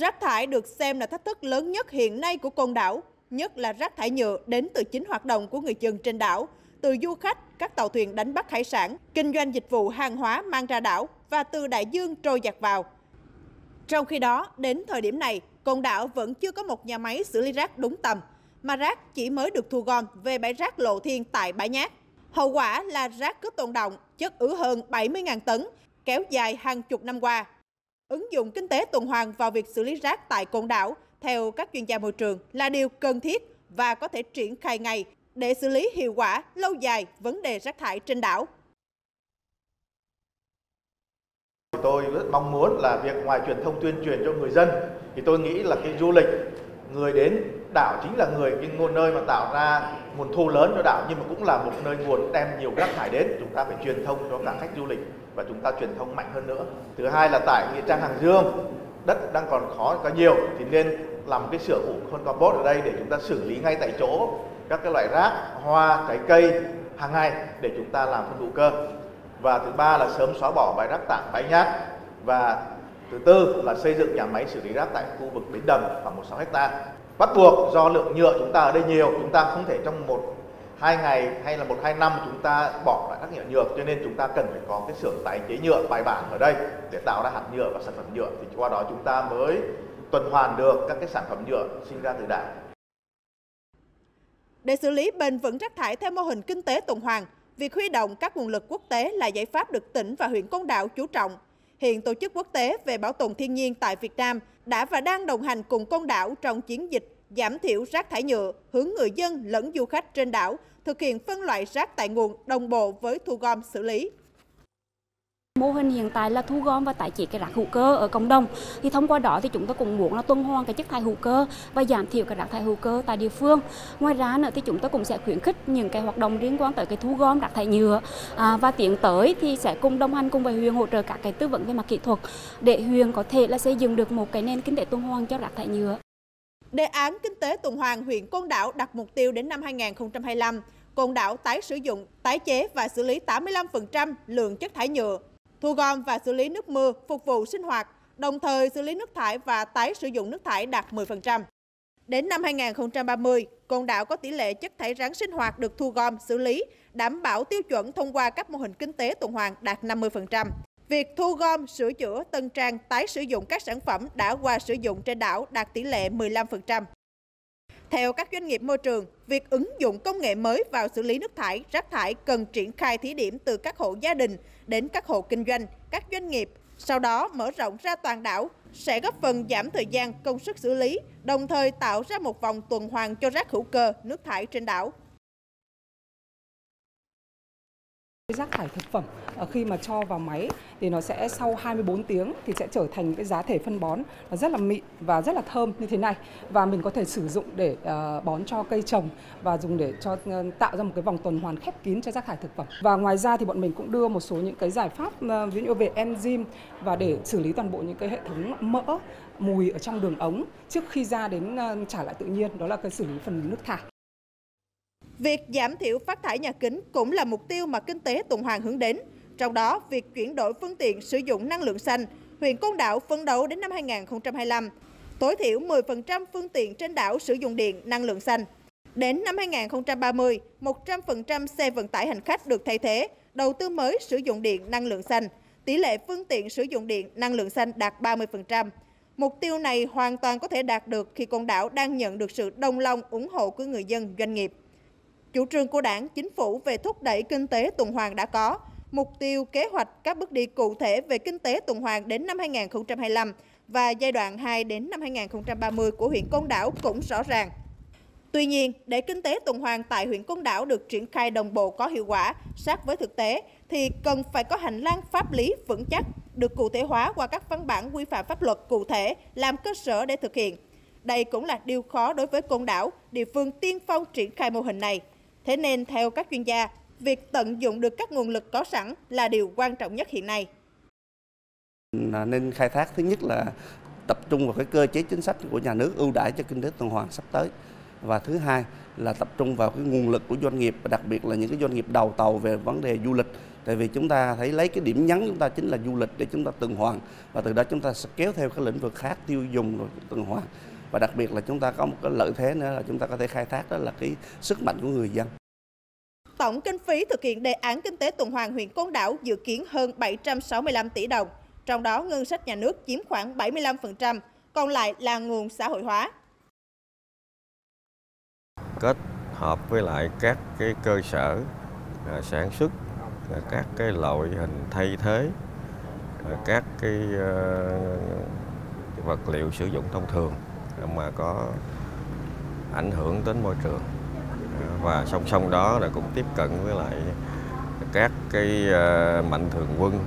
Rác thải được xem là thách thức lớn nhất hiện nay của côn đảo, nhất là rác thải nhựa đến từ chính hoạt động của người dân trên đảo, từ du khách, các tàu thuyền đánh bắt hải sản, kinh doanh dịch vụ hàng hóa mang ra đảo và từ đại dương trôi giặt vào. Trong khi đó, đến thời điểm này, côn đảo vẫn chưa có một nhà máy xử lý rác đúng tầm, mà rác chỉ mới được thu gom về bãi rác Lộ Thiên tại bãi nhát. Hậu quả là rác cứ tồn động, chất ứ hơn 70.000 tấn, kéo dài hàng chục năm qua. Ứng dụng kinh tế tuần hoàn vào việc xử lý rác tại côn đảo, theo các chuyên gia môi trường, là điều cần thiết và có thể triển khai ngay để xử lý hiệu quả lâu dài vấn đề rác thải trên đảo. Tôi rất mong muốn là việc ngoài truyền thông tuyên truyền cho người dân thì tôi nghĩ là cái du lịch người đến đảo chính là người cái nguồn nơi mà tạo ra nguồn thu lớn cho đảo nhưng mà cũng là một nơi nguồn đem nhiều rác thải đến, chúng ta phải truyền thông cho cả khách du lịch và chúng ta truyền thông mạnh hơn nữa. Thứ hai là tại nghĩa trang hàng dương, đất đang còn khó, có nhiều, thì nên làm cái sửa ủ phân compost ở đây để chúng ta xử lý ngay tại chỗ các cái loại rác, hoa, trái cây, hàng ngày để chúng ta làm phân hữu cơ. Và thứ ba là sớm xóa bỏ bãi rác tạm, bãi nhát và thứ tư là xây dựng nhà máy xử lý rác tại khu vực bến đầm khoảng một sáu hecta bắt buộc do lượng nhựa chúng ta ở đây nhiều chúng ta không thể trong một hai ngày hay là một hai năm chúng ta bỏ lại các nhựa nhựa cho nên chúng ta cần phải có cái xưởng tái chế nhựa bài bản ở đây để tạo ra hạt nhựa và sản phẩm nhựa thì qua đó chúng ta mới tuần hoàn được các cái sản phẩm nhựa sinh ra từ đảo. Để xử lý bền vững rác thải theo mô hình kinh tế tuần hoàn, việc huy động các nguồn lực quốc tế là giải pháp được tỉnh và huyện Côn Đảo chú trọng. Hiện Tổ chức Quốc tế về Bảo tồn Thiên nhiên tại Việt Nam đã và đang đồng hành cùng con Đảo trong chiến dịch giảm thiểu rác thải nhựa, hướng người dân lẫn du khách trên đảo thực hiện phân loại rác tại nguồn đồng bộ với thu gom xử lý. Mô hình hiện tại là thu gom và tái chế cái rác hữu cơ ở cộng đồng. Thì thông qua đó thì chúng tôi cũng muốn là tuần hoàn cái chất thải hữu cơ và giảm thiểu cái rác thải hữu cơ tại địa phương. Ngoài ra nữa thì chúng tôi cũng sẽ khuyến khích những cái hoạt động liên quan tới cái thu gom rác thải nhựa à, và tiến tới thì sẽ cùng đồng hành cùng với huyện hỗ trợ các cái tư vấn về mặt kỹ thuật để huyện có thể là xây dựng được một cái nền kinh tế tuần hoàn cho rác thải nhựa. Đề án kinh tế tuần hoàn huyện Côn Đảo đặt mục tiêu đến năm 2025, Côn Đảo tái sử dụng, tái chế và xử lý 85% lượng chất thải nhựa, thu gom và xử lý nước mưa phục vụ sinh hoạt, đồng thời xử lý nước thải và tái sử dụng nước thải đạt 10%. Đến năm 2030, Côn Đảo có tỷ lệ chất thải rắn sinh hoạt được thu gom, xử lý, đảm bảo tiêu chuẩn thông qua các mô hình kinh tế tuần hoàn đạt 50%. Việc thu gom, sửa chữa, tân trang, tái sử dụng các sản phẩm đã qua sử dụng trên đảo đạt tỷ lệ 15%. Theo các doanh nghiệp môi trường, việc ứng dụng công nghệ mới vào xử lý nước thải, rác thải cần triển khai thí điểm từ các hộ gia đình đến các hộ kinh doanh, các doanh nghiệp, sau đó mở rộng ra toàn đảo sẽ góp phần giảm thời gian công sức xử lý, đồng thời tạo ra một vòng tuần hoàn cho rác hữu cơ, nước thải trên đảo. Rác thải thực phẩm ờ, khi mà cho vào máy thì nó sẽ sau 24 tiếng thì sẽ trở thành cái giá thể phân bón nó rất là mịn và rất là thơm như thế này và mình có thể sử dụng để ờ, bón cho cây trồng và dùng để cho ờ, tạo ra một cái vòng tuần hoàn khép kín cho rác thải thực phẩm. Và ngoài ra thì bọn mình cũng đưa một số những cái giải pháp ví dụ về enzyme và để xử lý toàn bộ những cái hệ thống mỡ, mùi ở trong đường ống trước khi ra đến trả lại tự nhiên, đó là cái xử lý phần nước thải. Việc giảm thiểu phát thải nhà kính cũng là mục tiêu mà kinh tế tuần hoàn hướng đến. Trong đó, việc chuyển đổi phương tiện sử dụng năng lượng xanh, huyện Côn Đảo phấn đấu đến năm 2025, tối thiểu 10% phương tiện trên đảo sử dụng điện năng lượng xanh. Đến năm 2030, 100% xe vận tải hành khách được thay thế, đầu tư mới sử dụng điện năng lượng xanh. Tỷ lệ phương tiện sử dụng điện năng lượng xanh đạt 30%. Mục tiêu này hoàn toàn có thể đạt được khi Côn Đảo đang nhận được sự đồng lòng ủng hộ của người dân doanh nghiệp. Chủ trương của đảng, chính phủ về thúc đẩy kinh tế tuần hoàn đã có, mục tiêu kế hoạch các bước đi cụ thể về kinh tế tuần hoàn đến năm 2025 và giai đoạn 2 đến năm 2030 của huyện Côn Đảo cũng rõ ràng. Tuy nhiên, để kinh tế tuần hoàn tại huyện Côn Đảo được triển khai đồng bộ có hiệu quả, sát với thực tế, thì cần phải có hành lang pháp lý vững chắc, được cụ thể hóa qua các văn bản quy phạm pháp luật cụ thể, làm cơ sở để thực hiện. Đây cũng là điều khó đối với Côn Đảo, địa phương tiên phong triển khai mô hình này. Thế nên theo các chuyên gia, việc tận dụng được các nguồn lực có sẵn là điều quan trọng nhất hiện nay. Nên khai thác thứ nhất là tập trung vào cái cơ chế chính sách của nhà nước ưu đãi cho kinh tế tuần hoàn sắp tới và thứ hai là tập trung vào cái nguồn lực của doanh nghiệp và đặc biệt là những cái doanh nghiệp đầu tàu về vấn đề du lịch tại vì chúng ta thấy lấy cái điểm nhấn chúng ta chính là du lịch để chúng ta tuần hoàn và từ đó chúng ta sẽ kéo theo các lĩnh vực khác tiêu dùng rồi tuần hoàn và đặc biệt là chúng ta có một cái lợi thế nữa là chúng ta có thể khai thác đó là cái sức mạnh của người dân. Tổng kinh phí thực hiện đề án kinh tế tuần hoàn huyện Côn Đảo dự kiến hơn 765 tỷ đồng, trong đó ngân sách nhà nước chiếm khoảng 75%, còn lại là nguồn xã hội hóa. Kết hợp với lại các cái cơ sở à, sản xuất à, các cái loại hình thay thế à, các cái ờ, vật liệu sử dụng thông thường mà có ảnh hưởng đến môi trường và song song đó là cũng tiếp cận với lại các cái ờ, mạnh thường quân,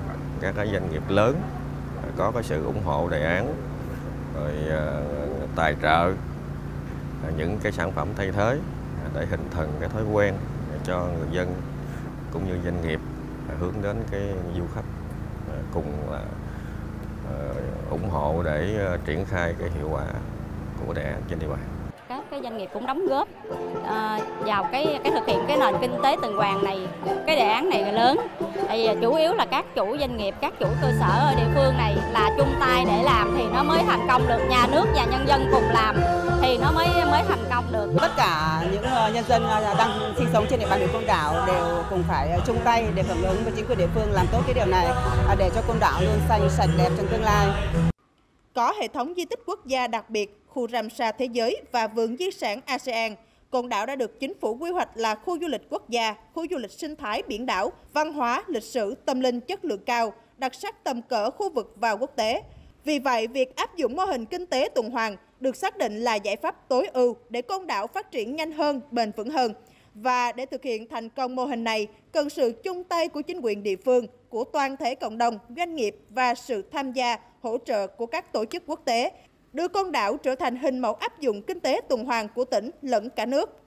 các cái doanh nghiệp lớn ờ, có cái sự ủng hộ đề án, rồi ờ, tài trợ những cái sản phẩm thay thế để hình thành cái thói quen cho người dân cũng như doanh nghiệp hướng đến cái du khách cùng là ủng hộ để triển khai cái hiệu quả của đề án trên địa bàn các cái doanh nghiệp cũng đóng góp à, vào cái cái thực hiện cái nền kinh tế tuần hoàn này cái đề án này là lớn. Thì chủ yếu là các chủ doanh nghiệp các chủ cơ sở ở địa phương này là chung tay để làm thì nó mới thành công được nhà nước và nhân dân cùng làm thì nó mới mới thành công được. Tất cả những ờ, nhân dân ờ, đang sinh sống trên địa bàn huyện côn đảo đều cùng phải chung tay để hưởng ứng với chính quyền địa phương làm tốt cái điều này à, để cho côn đảo luôn xanh sạch đẹp trong tương lai có hệ thống di tích quốc gia đặc biệt, khu Ramsar thế giới và vườn di sản ASEAN. Côn đảo đã được chính phủ quy hoạch là khu du lịch quốc gia, khu du lịch sinh thái biển đảo, văn hóa, lịch sử, tâm linh chất lượng cao, đặc sắc tầm cỡ khu vực và quốc tế. Vì vậy, việc áp dụng mô hình kinh tế tuần hoàn được xác định là giải pháp tối ưu để Côn đảo phát triển nhanh hơn, bền vững hơn. Và để thực hiện thành công mô hình này, cần sự chung tay của chính quyền địa phương, của toàn thể cộng đồng, doanh nghiệp và sự tham gia, hỗ trợ của các tổ chức quốc tế, đưa con đảo trở thành hình mẫu áp dụng kinh tế tuần hoàn của tỉnh lẫn cả nước.